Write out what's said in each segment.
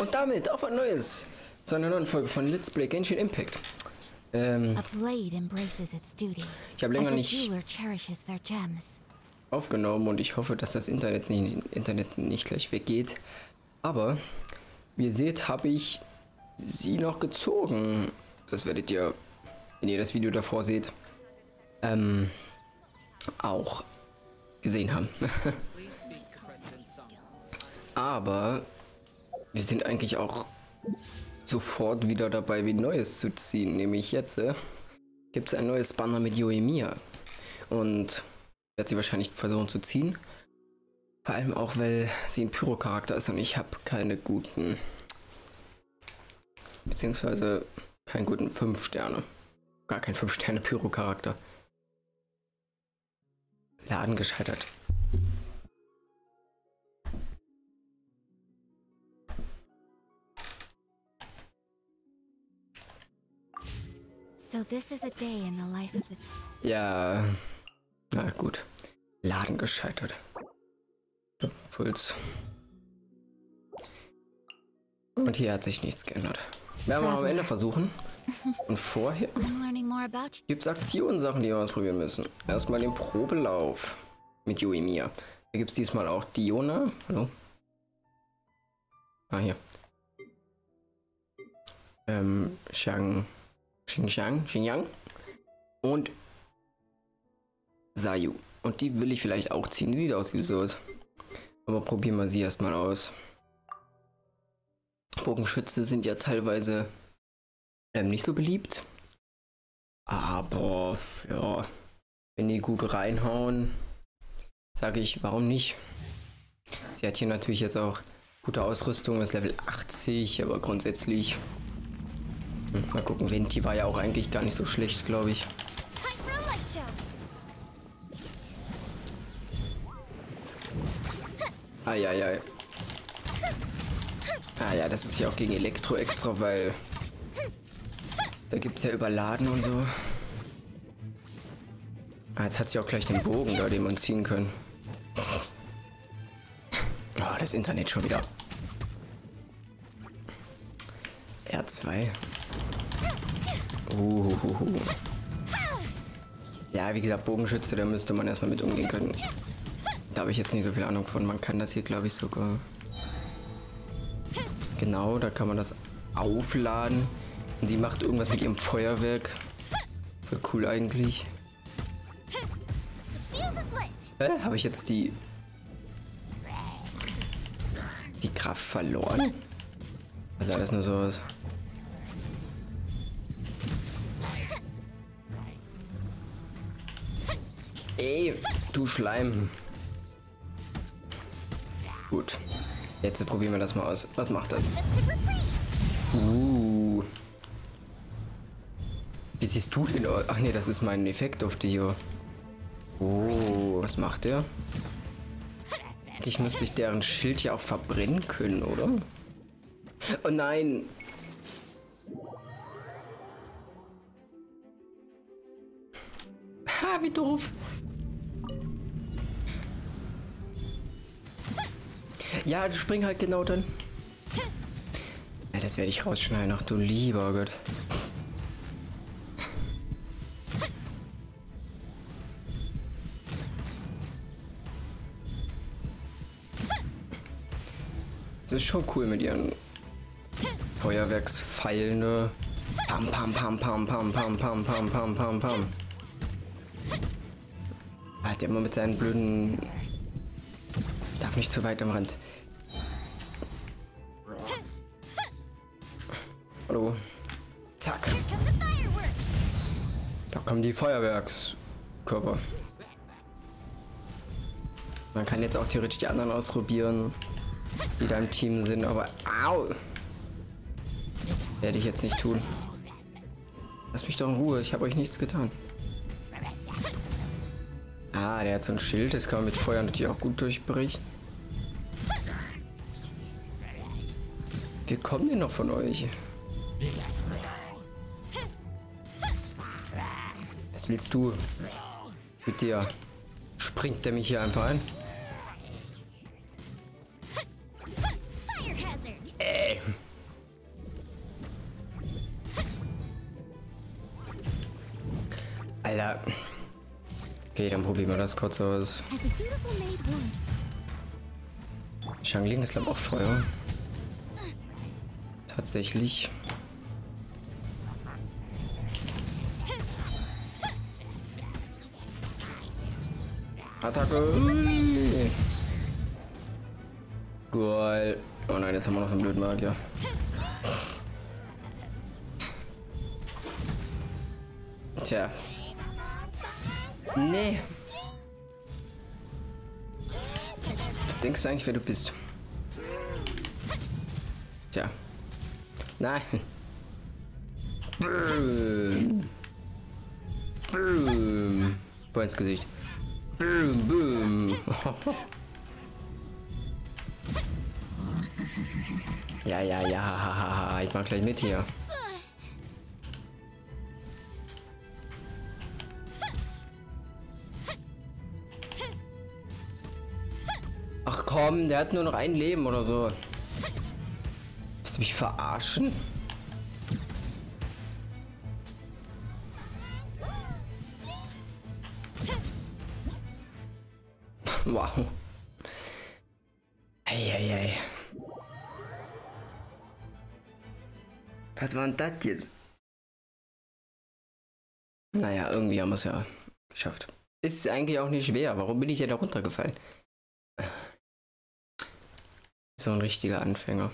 Und damit auf ein neues, zu einer neuen Folge von Let's Play Genshin Impact. Ähm, ich habe länger nicht aufgenommen und ich hoffe, dass das Internet nicht, Internet nicht gleich weggeht. Aber, wie ihr seht, habe ich sie noch gezogen. Das werdet ihr, wenn ihr das Video davor seht, ähm, auch gesehen haben. Aber wir sind eigentlich auch sofort wieder dabei, wie Neues zu ziehen. Nämlich jetzt äh, gibt es ein neues Banner mit Yoemia. Und werde sie wahrscheinlich versuchen zu ziehen. Vor allem auch, weil sie ein Pyro-Charakter ist und ich habe keine guten. Beziehungsweise keinen guten 5 Sterne. Gar kein 5 Sterne Pyro-Charakter. Laden gescheitert. Ja. Na gut. Laden gescheitert. Puls. Und hier hat sich nichts geändert. Werden wir am Ende versuchen. Und vorher gibt es Aktionssachen, die wir ausprobieren müssen. Erstmal den Probelauf mit Yoemia. Da gibt es diesmal auch Diona. Hallo? Ah, hier. Ähm, Xiang. Xinjiang, Xinjiang. Und Sayu. Und die will ich vielleicht auch ziehen. Sieht aus wie so. Aber probieren wir sie erstmal aus. Bogenschütze sind ja teilweise ähm, nicht so beliebt. Aber ja, wenn die gut reinhauen, sage ich, warum nicht? Sie hat hier natürlich jetzt auch gute Ausrüstung, ist Level 80, aber grundsätzlich. Mal gucken, Venti war ja auch eigentlich gar nicht so schlecht, glaube ich. Eieiei. Ah ja, das ist ja auch gegen Elektro extra, weil da gibt es ja Überladen und so. Ah, jetzt hat sie auch gleich den Bogen da, den man ziehen kann. Oh, das Internet schon wieder. R2. Uhuhu. Ja, wie gesagt, Bogenschütze, da müsste man erstmal mit umgehen können. Da habe ich jetzt nicht so viel Ahnung von. Man kann das hier, glaube ich, sogar. Genau, da kann man das aufladen. Und sie macht irgendwas mit ihrem Feuerwerk. Voll cool eigentlich. Hä? Habe ich jetzt die. Die Kraft verloren? Sah das nur so aus? Ey, du Schleim. Gut. Jetzt probieren wir das mal aus. Was macht das? Uh. Wie siehst du denn aus? Ach nee, das ist mein Effekt auf Dio. Oh, was macht der? Eigentlich müsste ich deren Schild ja auch verbrennen können, oder? Oh nein. Ha, wie doof. Ja, du spring halt genau dann. Ja, das werde ich rausschneiden. Ach du lieber Gott. Es ist schon cool mit ihren Feuerwerkspfeilen, ne? Pam, pam, pam, pam, pam, pam, pam, pam, pam, pam, pam. Hat immer mit seinen blöden... Ich darf nicht zu weit am Rand. Hallo. Zack. Da kommen die Feuerwerkskörper. Man kann jetzt auch theoretisch die anderen ausprobieren, die da im Team sind, aber au! Werde ich jetzt nicht tun. Lasst mich doch in Ruhe, ich habe euch nichts getan. Ah, der hat so ein Schild, das kann man mit Feuer natürlich auch gut durchbrechen. Wir kommen denn noch von euch? Was willst du? Mit dir springt der mich hier einfach ein. Probieren wir das kurz aus. Shangling ist glaube auch Feuer. Tatsächlich. Attacke. Geil. Oh nein, jetzt haben wir noch so einen blöden Magier. Tja. Nee. Denkst du eigentlich, wer du bist? Tja. Nein. Boom. Boom. Boah, ins Gesicht. Boom, boom. Ja, ja, ja. Ich mach gleich mit hier. Ach komm, der hat nur noch ein Leben oder so. Willst du mich verarschen? Wow. Eieiei. Was war denn das jetzt? Naja, irgendwie haben wir es ja geschafft. Ist eigentlich auch nicht schwer. Warum bin ich ja da runtergefallen? So ein richtiger Anfänger.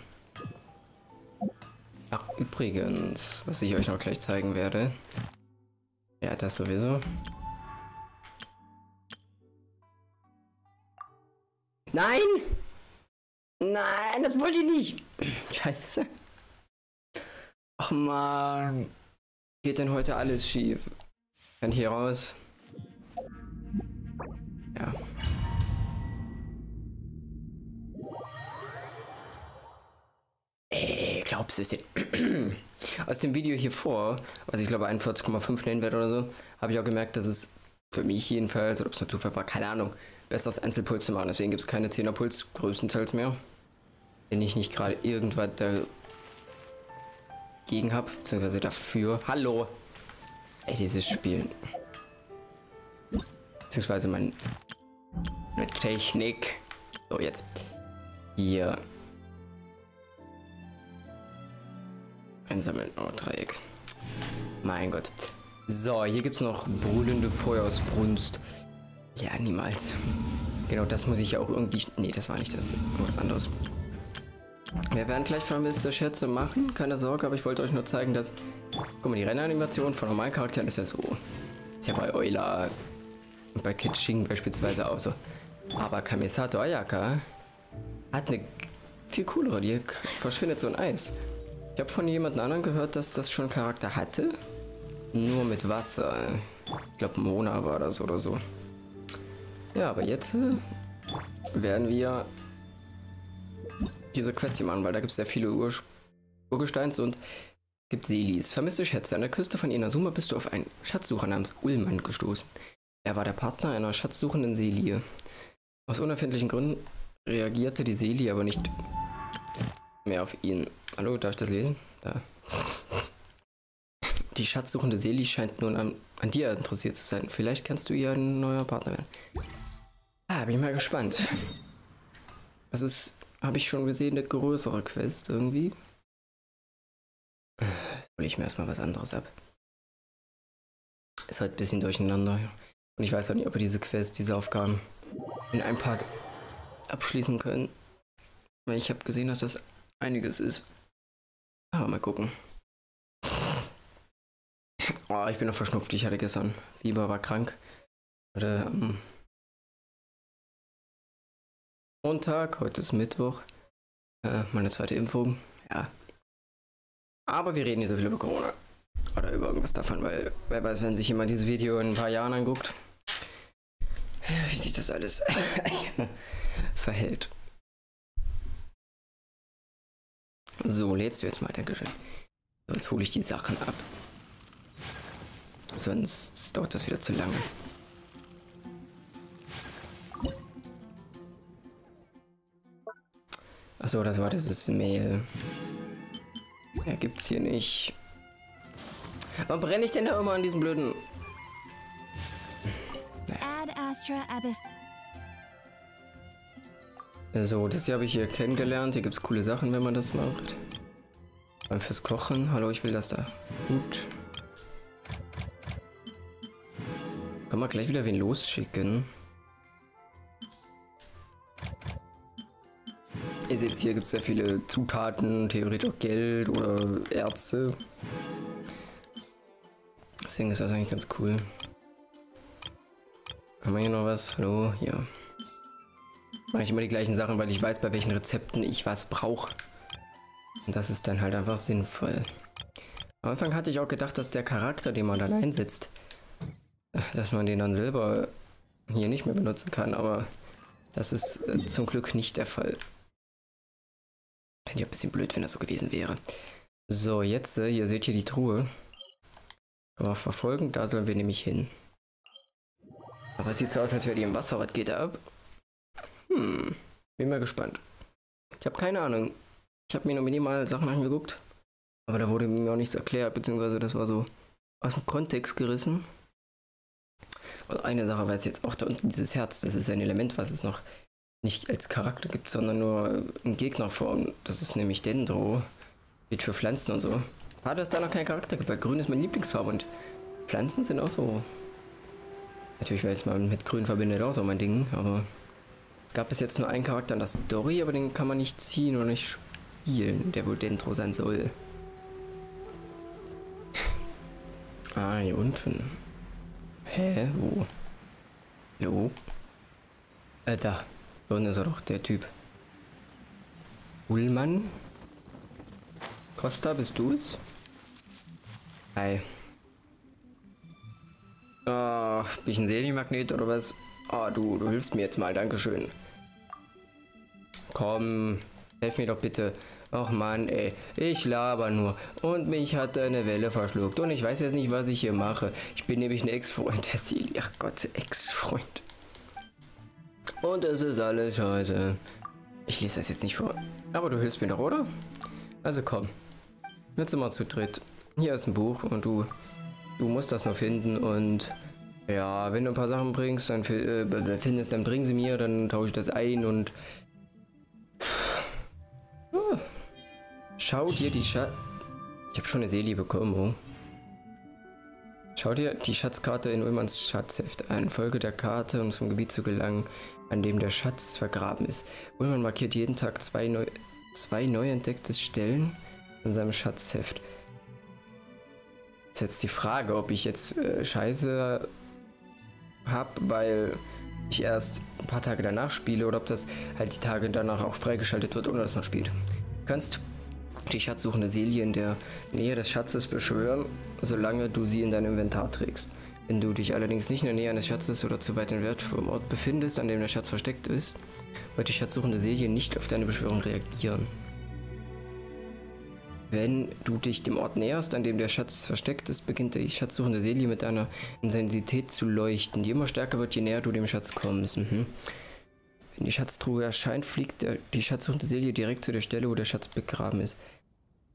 Ach, übrigens, was ich euch noch gleich zeigen werde. Ja, das sowieso. Nein! Nein, das wollte ich nicht. Scheiße. Ach man. Geht denn heute alles schief? Kann hier raus? Du es denn? Aus dem Video hier vor, was ich glaube 41,5 nennen werde oder so, habe ich auch gemerkt, dass es für mich jedenfalls, oder ob es nur Zufall war, keine Ahnung, besser als Einzelpuls zu machen. Deswegen gibt es keine 10er Puls, größtenteils mehr. Wenn ich nicht gerade irgendwas dagegen habe, beziehungsweise dafür. Hallo! Ey, dieses Spiel. Beziehungsweise mein, meine Technik. So, jetzt. Hier. Einsammeln. Oh, Dreieck. Mein Gott. So, hier gibt es noch brüllende Feuersbrunst. Ja, niemals. Genau, das muss ich ja auch irgendwie... Nee, das war nicht das. Irgendwas anderes. Wir werden gleich vermisste Schätze machen, keine Sorge, aber ich wollte euch nur zeigen, dass... Guck mal, die Rennanimation von normalen Charakteren ist ja so. Ist ja bei Euler und bei Kitsching beispielsweise auch so. Aber Kamisato Ayaka hat eine viel coolere, die verschwindet so ein Eis. Ich habe von jemand anderen gehört, dass das schon Charakter hatte. Nur mit Wasser. Ich glaube Mona war das oder so. Ja, aber jetzt äh, werden wir diese Quest hier machen, weil da gibt es sehr viele Ur Urgesteins und gibt Selis. Vermisste Schätze. An der Küste von Inazuma bist du auf einen Schatzsucher namens Ullmann gestoßen. Er war der Partner einer schatzsuchenden Selie. Aus unerfindlichen Gründen reagierte die Selie aber nicht mehr auf ihn. Hallo, darf ich das lesen? Da. Die schatzsuchende Seli scheint nun an, an, dir interessiert zu sein. Vielleicht kannst du ihr ein neuer Partner werden. Ah, bin ich mal gespannt. Das ist, habe ich schon gesehen, eine größere Quest irgendwie. Jetzt hole ich mir erstmal was anderes ab. Ist halt ein bisschen durcheinander. Und ich weiß auch nicht, ob wir diese Quest, diese Aufgaben in einem Part abschließen können. Weil ich habe gesehen, dass das einiges ist. Aber mal gucken. Oh, ich bin noch verschnupft. Ich hatte gestern Fieber, war krank. Hatte am Montag, heute ist Mittwoch. Äh, meine zweite Impfung. Ja. Aber wir reden nicht so viel über Corona. Oder über irgendwas davon, weil wer weiß, wenn sich jemand dieses Video in ein paar Jahren anguckt, wie sich das alles verhält. So, lädst du jetzt mal, Dankeschön. So, jetzt hole ich die Sachen ab. Sonst dauert das wieder zu lange. Achso, das war dieses Mail. Ja, gibt's hier nicht. Warum brenne ich denn da immer an diesem blöden... Ad Astra Abyss. So, das hier habe ich hier kennengelernt. Hier gibt es coole Sachen, wenn man das macht. Beim fürs Kochen. Hallo, ich will das da. Gut. Kann man gleich wieder wen losschicken. Ihr seht, hier gibt es sehr viele Zutaten, theoretisch auch Geld oder Ärzte. Deswegen ist das eigentlich ganz cool. Haben wir hier noch was? Hallo? Ja. Mache ich immer die gleichen Sachen, weil ich weiß, bei welchen Rezepten ich was brauche. Und das ist dann halt einfach sinnvoll. Am Anfang hatte ich auch gedacht, dass der Charakter, den man dann einsetzt, dass man den dann selber hier nicht mehr benutzen kann, aber das ist äh, zum Glück nicht der Fall. Fände ich ein bisschen blöd, wenn das so gewesen wäre. So, jetzt, äh, hier seht ihr die Truhe. Man verfolgen, da sollen wir nämlich hin. Aber es sieht so aus, als wäre die im Wasser. Was geht da ab? Hm, bin mal gespannt. Ich habe keine Ahnung. Ich habe mir nur minimal Sachen angeguckt. Aber da wurde mir auch nichts erklärt, beziehungsweise das war so aus dem Kontext gerissen. Und eine Sache weiß jetzt auch da unten dieses Herz, das ist ein Element, was es noch nicht als Charakter gibt, sondern nur in Gegnerform. Das ist nämlich Dendro. Steht für Pflanzen und so. Schade, dass da noch keinen Charakter gibt, weil grün ist meine Lieblingsfarbe und Pflanzen sind auch so. Natürlich, weil es mal mit grün verbindet, auch so mein Ding, aber gab bis jetzt nur einen Charakter in der Story, aber den kann man nicht ziehen oder nicht spielen, der wohl Dendro sein soll. Ah, hier unten. Hä? Wo? Hallo? Äh, da. Da unten ist er doch, der Typ. Ullmann? Costa, bist du es? Hi. Oh, bin ich ein Seelenmagnet oder was? Oh, du, du hilfst mir jetzt mal, dankeschön. Komm, helf mir doch bitte. Ach man, ey, ich laber nur. Und mich hat eine Welle verschluckt. Und ich weiß jetzt nicht, was ich hier mache. Ich bin nämlich ein Ex-Freund der Silly. Ach Gott, Ex-Freund. Und es ist alles scheiße. Ich lese das jetzt nicht vor. Aber du hilfst mir doch, oder? Also komm. Jetzt sind wir zu dritt. Hier ist ein Buch und du, du musst das nur finden und ja, wenn du ein paar Sachen bringst, dann äh, findest, dann bring sie mir, dann tausche ich das ein und schau dir die Schatz. Ich habe schon eine Seele bekommen. Oh. Schau dir die Schatzkarte in Ullmanns Schatzheft an. Folge der Karte, um zum Gebiet zu gelangen, an dem der Schatz vergraben ist. Ullmann markiert jeden Tag zwei neu, zwei neu entdeckte Stellen in seinem Schatzheft. Ist jetzt die Frage, ob ich jetzt äh, Scheiße habe, weil ich erst ein paar Tage danach spiele oder ob das halt die Tage danach auch freigeschaltet wird, ohne dass man spielt. Du kannst die schatzsuchende Seele in der Nähe des Schatzes beschwören, solange du sie in deinem Inventar trägst. Wenn du dich allerdings nicht in der Nähe eines Schatzes oder zu weit entfernt vom Ort befindest, an dem der Schatz versteckt ist, wird die schatzsuchende Seele nicht auf deine Beschwörung reagieren. Wenn du dich dem Ort näherst, an dem der Schatz versteckt ist, beginnt die schatzsuchende Seele mit einer Intensität zu leuchten, die immer stärker wird, je näher du dem Schatz kommst. Mhm. Wenn die Schatztruhe erscheint, fliegt die schatzsuchende Seele direkt zu der Stelle, wo der Schatz begraben ist.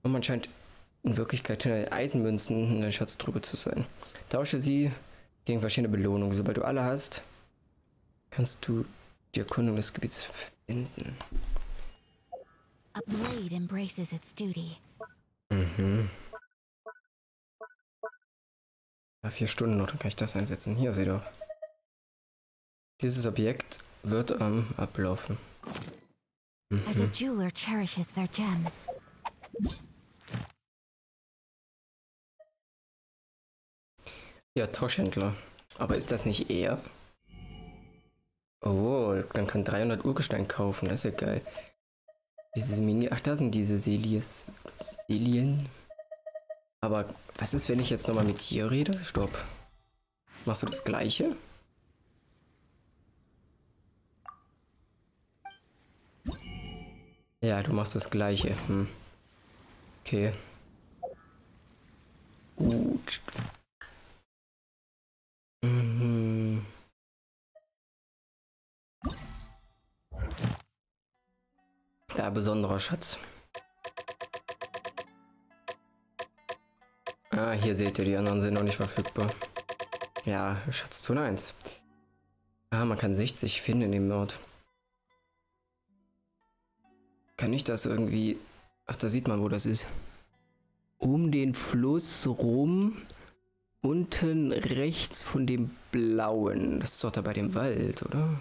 Und man scheint in Wirklichkeit Eisenmünzen in der Schatztruhe zu sein. Tausche sie gegen verschiedene Belohnungen. Sobald du alle hast, kannst du die Erkundung des Gebiets finden. A blade embraces its duty. Mhm. Ja, vier Stunden noch, dann kann ich das einsetzen. Hier, seht ihr. Dieses Objekt wird am ähm, ablaufen. Mhm. As a jeweler cherishes their gems. Ja, Tauschhändler. Aber ist das nicht er? Oh, man kann 300 Urgestein kaufen, das ist ja geil. Diese Mini... Ach, da sind diese Selies. Selien. Aber was ist, wenn ich jetzt nochmal mit dir rede? Stopp. Machst du das gleiche? Ja, du machst das gleiche. Hm. Okay. Gut. Besonderer Schatz. Ah, hier seht ihr, die anderen sind noch nicht verfügbar. Ja, Schatzzone 1. Ah, man kann 60 finden in dem Nord. Kann ich das irgendwie... Ach, da sieht man, wo das ist. Um den Fluss rum. Unten rechts von dem blauen. Das ist doch da bei dem Wald, oder?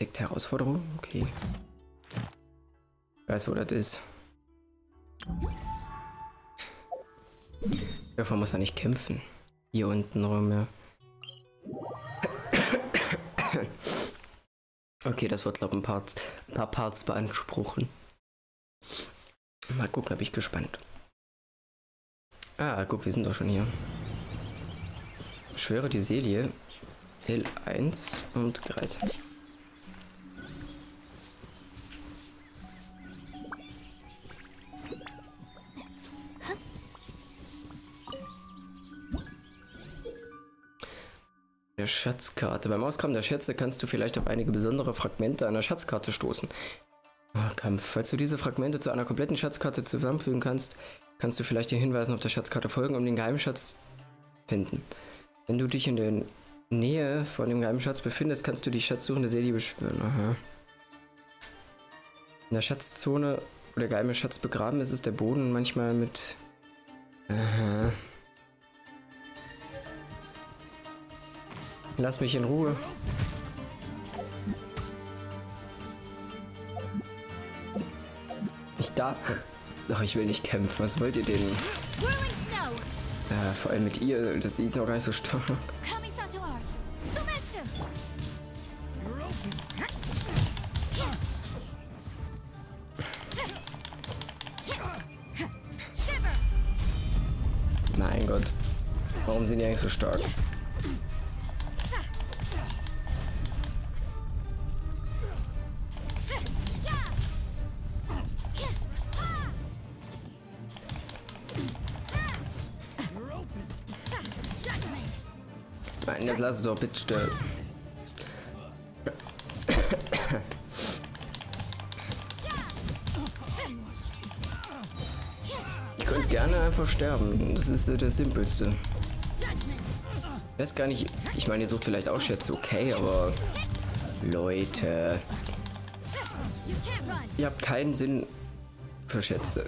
Deckt Herausforderung? Okay. Ich weiß, wo das ist. Man muss da nicht kämpfen. Hier unten rum, ja. Okay, das wird, glaube ich, ein, Parts, ein paar Parts beanspruchen. Mal gucken, bin ich gespannt. Ah, guck, wir sind doch schon hier. Schwöre die Selie. L1 und Kreis. Der Schatzkarte. Beim Ausgraben der Schätze kannst du vielleicht auf einige besondere Fragmente einer Schatzkarte stoßen. Ah, Kampf. Falls du diese Fragmente zu einer kompletten Schatzkarte zusammenfügen kannst, kannst du vielleicht den Hinweisen auf der Schatzkarte folgen, um den Geheimschatz finden. Wenn du dich in der Nähe von dem Geheimschatz befindest, kannst du die schatzsuchende Seele beschwören. Aha. In der Schatzzone, wo der geheime Schatz begraben ist, ist der Boden manchmal mit... Aha. Lass mich in Ruhe. Ich darf. Ach, ich will nicht kämpfen. Was wollt ihr denn? Äh, vor allem mit ihr. Das ist noch gar nicht so stark. Mein Gott. Warum sind die eigentlich so stark? Lass es doch bitte. Ich könnte gerne einfach sterben. Das ist das Simpelste. Ich weiß gar nicht. Ich meine, ihr sucht vielleicht auch Schätze, okay, aber. Leute. Ihr habt keinen Sinn für Schätze.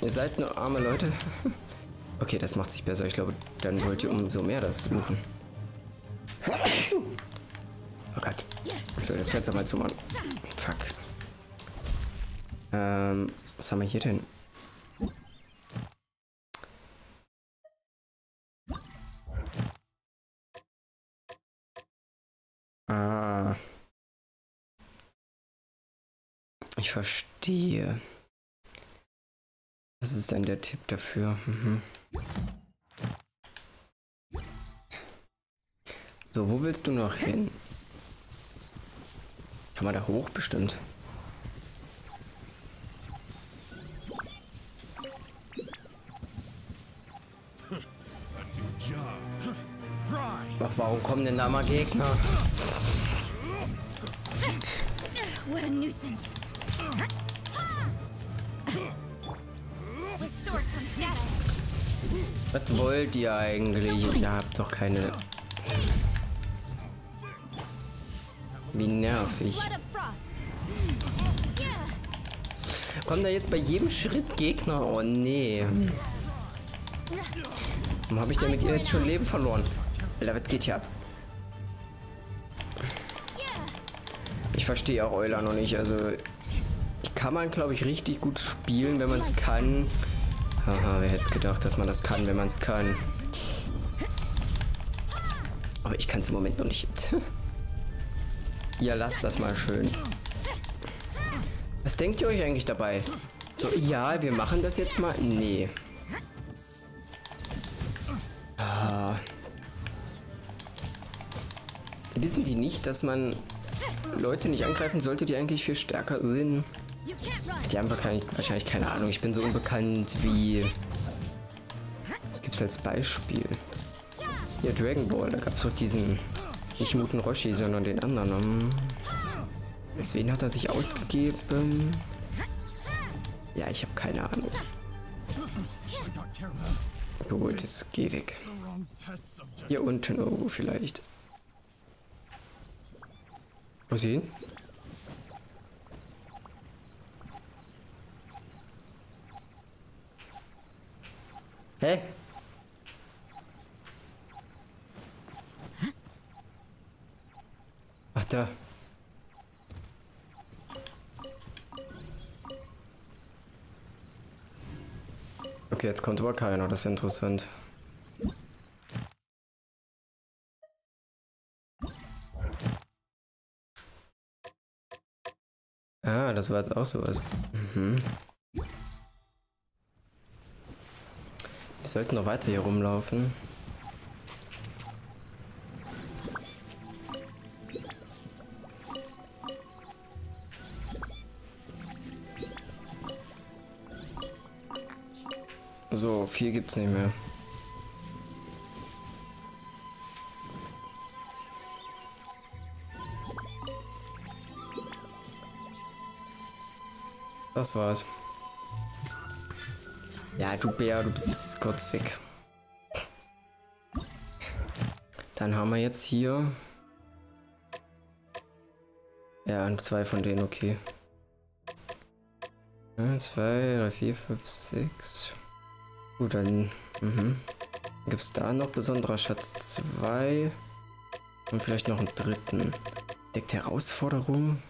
Ihr seid nur arme Leute. Okay, das macht sich besser. Ich glaube, dann wollt ihr umso mehr das suchen. So, das Fenster mal zumachen. Fuck. Ähm, was haben wir hier denn? Ah. Ich verstehe. Was ist denn der Tipp dafür? Mhm. So, wo willst du noch hin? Kann man da hoch bestimmt? Ach, warum kommen denn da mal Gegner? What a nuisance. Was wollt ihr eigentlich? Ihr habt doch keine nervig. Kommen da jetzt bei jedem Schritt Gegner? Oh nee. Warum habe ich denn mit ihr jetzt schon Leben verloren? Alter, was geht hier ab? Ich verstehe auch Euler noch nicht. Also, kann man, glaube ich, richtig gut spielen, wenn man es kann. Haha, wer hätte es gedacht, dass man das kann, wenn man es kann. Aber ich kann es im Moment noch nicht. Ja, lasst das mal schön. Was denkt ihr euch eigentlich dabei? So, ja, wir machen das jetzt mal. Nee. Ah. Wissen die nicht, dass man Leute nicht angreifen sollte, die eigentlich viel stärker sind? Die haben wahrscheinlich, keine Ahnung. Ich bin so unbekannt wie... Was gibt's als Beispiel? Ja, Dragon Ball. Da gab es doch diesen nicht Muten Roshi, sondern den anderen. Deswegen hat er sich ausgegeben. Ja, ich habe keine Ahnung. Gut, jetzt geh weg. Hier unten irgendwo vielleicht. Wo ist ihn? Hä? Da. Okay, jetzt kommt aber keiner, das ist interessant. Ah, das war jetzt auch sowas. Mhm. Wir sollten noch weiter hier rumlaufen. Gibt's nicht mehr. Das war's. Ja, du Bär, du bist jetzt kurz weg. Dann haben wir jetzt hier... Ja, zwei von denen, okay. 1, 2, 3, 4, 5, 6. Gut, dann... Mhm. Gibt es da noch besonderer Schatz 2? Und vielleicht noch einen dritten. Deckt Herausforderung?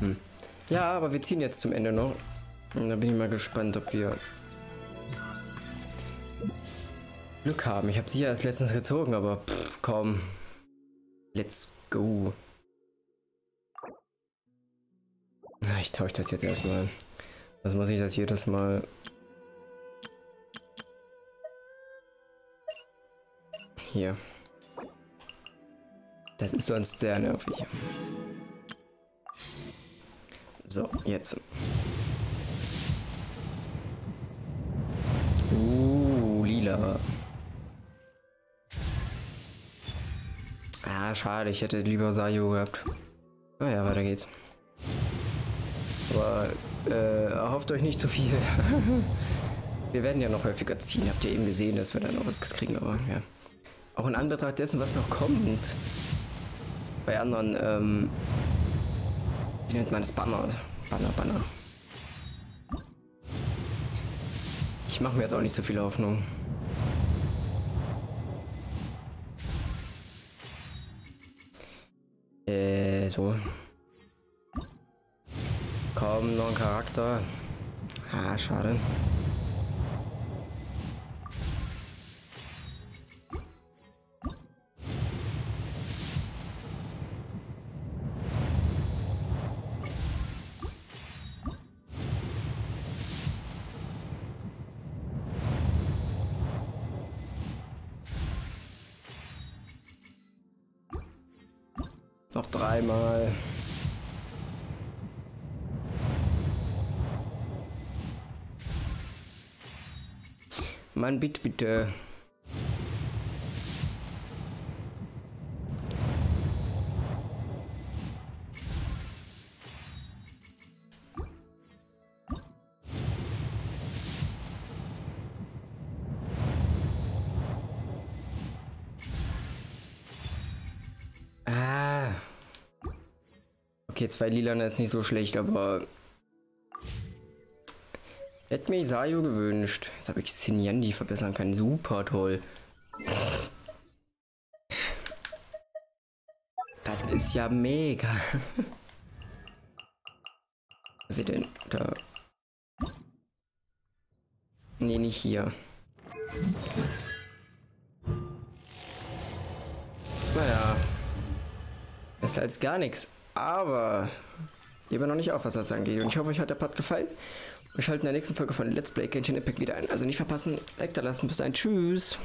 Hm. Ja, aber wir ziehen jetzt zum Ende noch. Und da bin ich mal gespannt, ob wir Glück haben. Ich habe sie ja erst letztens gezogen, aber pff, komm. Let's go. Na, ich tausche das jetzt erstmal. Was muss ich das jedes Mal... Hier. Das ist sonst sehr nervig. So, jetzt. Uh, lila. Ah, schade, ich hätte lieber Sayo gehabt. Naja, oh weiter geht's. Aber äh, erhofft euch nicht zu viel. wir werden ja noch häufiger ziehen. Habt ihr eben gesehen, dass wir dann noch was kriegen, aber ja. Auch in Anbetracht dessen, was noch kommt. Bei anderen, ähm, wie nennt man das? Banner. Banner, Banner. Ich mache mir jetzt auch nicht so viel Hoffnung. Äh, so. Komm, noch ein Charakter. Ah, schade. Dreimal. Mann, bitte, bitte. Okay, zwei Lilane ist nicht so schlecht, aber... Hätte mir Sayo gewünscht. Jetzt habe ich Sinyandi verbessern können. Super toll. Das ist ja mega. Was ist denn da? Nee, nicht hier. Naja. Besser als gar nichts. Aber gebe noch nicht auf, was das angeht. Und ich hoffe, euch hat der Part gefallen. Wir schalten in der nächsten Folge von Let's Play Genshin Impact wieder ein. Also nicht verpassen, Like da lassen. Bis dahin. Tschüss.